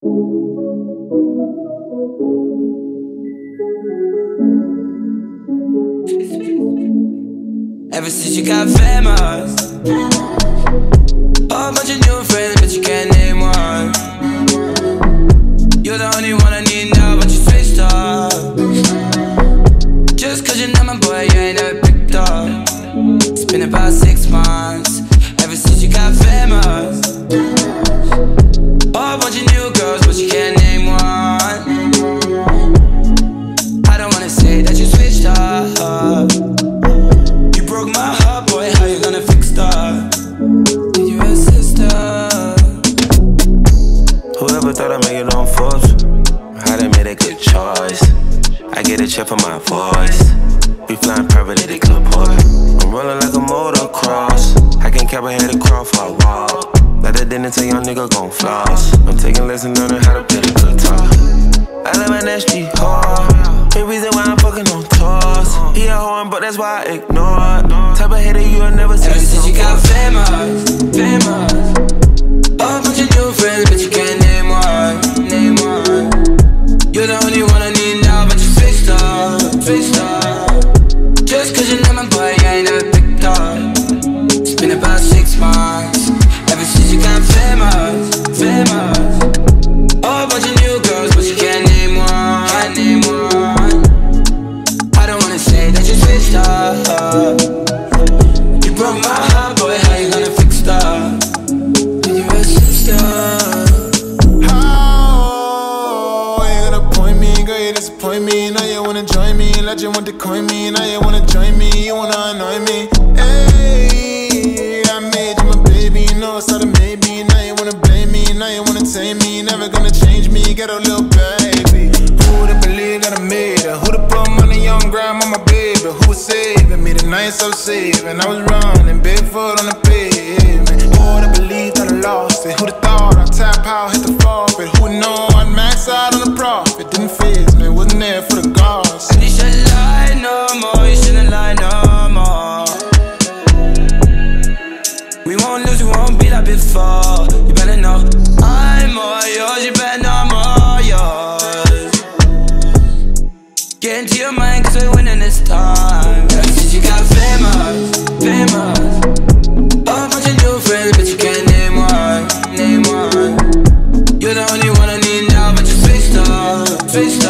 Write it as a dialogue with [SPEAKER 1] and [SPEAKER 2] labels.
[SPEAKER 1] Ever since you got famous, a bunch of new
[SPEAKER 2] Whoever thought I'd make it on force, I done made a good choice. I get a check for my voice. We flying private at the club port. I'm rolling like a motocross. I can cap a head across for a walk. Let the dinner tell young nigga gon' floss. I'm taking lessons, learning how to play the guitar. I live my next G hard. The reason why I'm fucking on tours. He a horn, but that's why I ignore it. Type of hater you'll never see.
[SPEAKER 1] Ever since you got Wanna say that you switched up. You broke my heart, boy, how you gonna fix that? Did you a sister?
[SPEAKER 3] Oh, you gonna point me, girl, you disappoint me. Now you wanna join me, legend want to coin me. Now you wanna join me, you wanna annoy me. Hey, baby? Who was saving me the nights I was saving? I was running barefoot on the pavement. Who would've believed that I lost it? Who'da thought I'd tap out, hit the forfeit? Who'd know I'd max out on the profit? Didn't phase me, wasn't there for the gods.
[SPEAKER 1] You shouldn't lie no more, you shouldn't lie no more. We won't lose, we won't be like before. Get into your mind, cause we're winning this time. Ever since you got famous, famous. A bunch of new friends, but you can't name one, name one. You're the only one I need now, but you switched up, switched up.